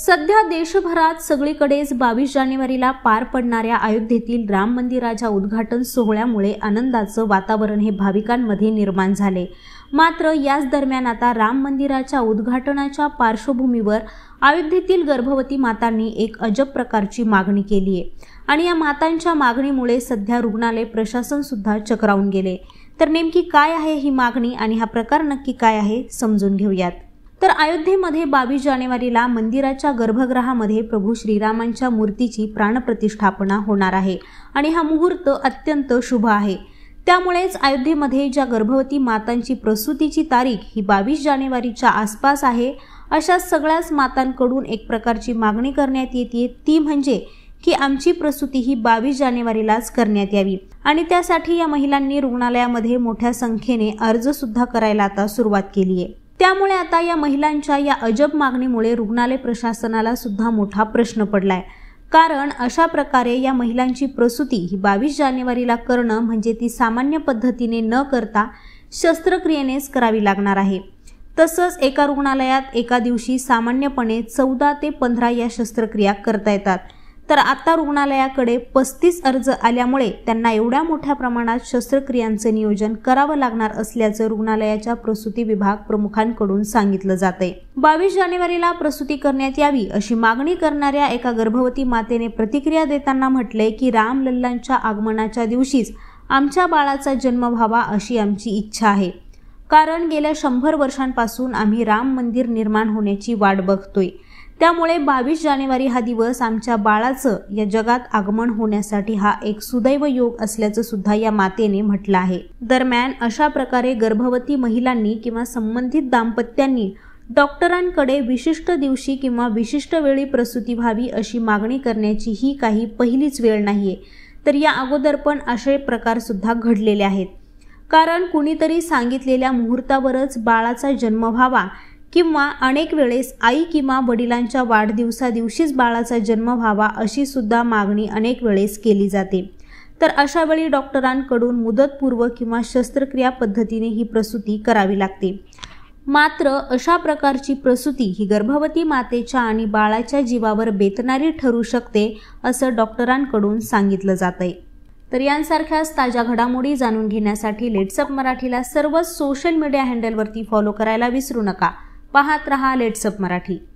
सध्या देशभरात सगळीकडेच बावीस जानेवारीला पार पडणाऱ्या अयोध्येतील राम मंदिराच्या उद्घाटन सोहळ्यामुळे आनंदाचं वातावरण हे भाविकांमध्ये निर्माण झाले. मात्र याच दरम्यान आता राम मंदिराच्या उद्घाटनाच्या पार्श्वभूमीवर अयोध्येतील गर्भवती मातांनी एक अजब प्रकारची मागणी केली आहे. आणि या मातांच्या मागणीमुळे सध्या रुग्णालय प्रशासन सुद्धा चक्रावून गेले. तर नेमकी काय आहे ही मागणी आणि हा प्रकार नक्की काय आहे समजून घेऊयात. तर अयोध्येमध्ये बावीस जानेवारीला मंदिराच्या गर्भगृहामध्ये प्रभू श्रीरामांच्या मूर्तीची प्राणप्रतिष्ठापना होणार आहे आणि हा मुहूर्त अत्यंत शुभ आहे. त्यामुळेच अयोध्येमध्ये ज्या गर्भवती मातांची प्रसूतीची तारीख ही बावीस जानेवारीच्या आसपास आहे अशा सगळ्याच मातांकडून एक प्रकारची मागणी करण्यात येते ती म्हणजे की आमची प्रसूती ही बावीस जानेवारीलाच करण्यात यावी. आणि त्यासाठी या महिलांनी रुग्णालयामध्ये मोठ्या संख्येने अर्जसुद्धा करायला आता सुरुवात केली आहे त्यामुळे आता या महिलांच्या या अजब मागणीमुळे रुग्णालय प्रशासनाला सुद्धा मोठा प्रश्न पडलाय. कारण अशा प्रकारे या महिलांची प्रसूती ही बावीस जानेवारीला करणं म्हणजे ती सामान्य पद्धतीने न करता शस्त्रक्रियेनेच करावी लागणार आहे. तसंच एका रुग्णालयात एका दिवशी सामान्यपणे चौदा ते पंधरा या शस्त्रक्रिया करता येतात. तर आता रुग्णालयाकडे पस्तीस अर्ज आल्यामुळे त्यांना एवढ्या मोठ्या प्रमाणात शस्त्रक्रियांचं नियोजन करावं लागणार असल्याचं रुग्णालयाच्या प्रसूती विभाग प्रमुखांकडून सांगितलं जाते बावीस जानेवारीला प्रसूती करण्यात यावी अशी मागणी करणाऱ्या एका गर्भवती मातेने प्रतिक्रिया देताना म्हटले की राम लल्लांच्या आगमनाच्या दिवशीच आमच्या बाळाचा जन्म व्हावा अशी आमची इच्छा आहे. कारण गेल्या शंभर वर्षांपासून आम्ही राम मंदिर निर्माण होण्याची वाट बघतोय. त्यामुळे बावीस जानेवारी हा दिवस आमच्या बाळाचं या जगात आगमन होण्यासाठी हा एक सुदैव योग असल्याचं सुद्धा या मातेने म्हटलं आहे. दरम्यान अशा प्रकारे गर्भवती महिलांनी किंवा संबंधित दाम्पत्यांनी डॉक्टरांकडे विशिष्ट दिवशी किंवा विशिष्ट वेळी प्रसूती व्हावी अशी मागणी करण्याची ही काही पहिलीच वेळ नाहीये. तर या अगोदर पण असे प्रकार सुद्धा घडलेले आहेत. कारण कुणीतरी सांगितलेल्या मुहूर्तावरच बाळाचा जन्म व्हावा किंवा अनेक वेळेस आई किंवा वडिलांच्या वाढदिवसा दिवशीच बाळाचा जन्म व्हावा अशी सुद्धा मागणी अनेक वेळेस केली जाते. तर अशा वेळी डॉक्टरांकडून मुदतपूर्व किंवा शस्त्रक्रिया पद्धतीने ही प्रसूती करावी लागते. मात्र अशा प्रकारची प्रसूती ही गर्भवती मातेच्या आणि बाळाच्या जीवावर बेतणारी ठरू शकते असं डॉक्टरांकडून सांगितलं जात आहे तर यांसारख्याच ताज्या घडामोडी जाणून घेण्यासाठी लेट्सअप मराठीला सर्व सोशल मीडिया हँडलवरती फॉलो करायला विसरू नका. पाहत रहा लेट्सअप मराठी.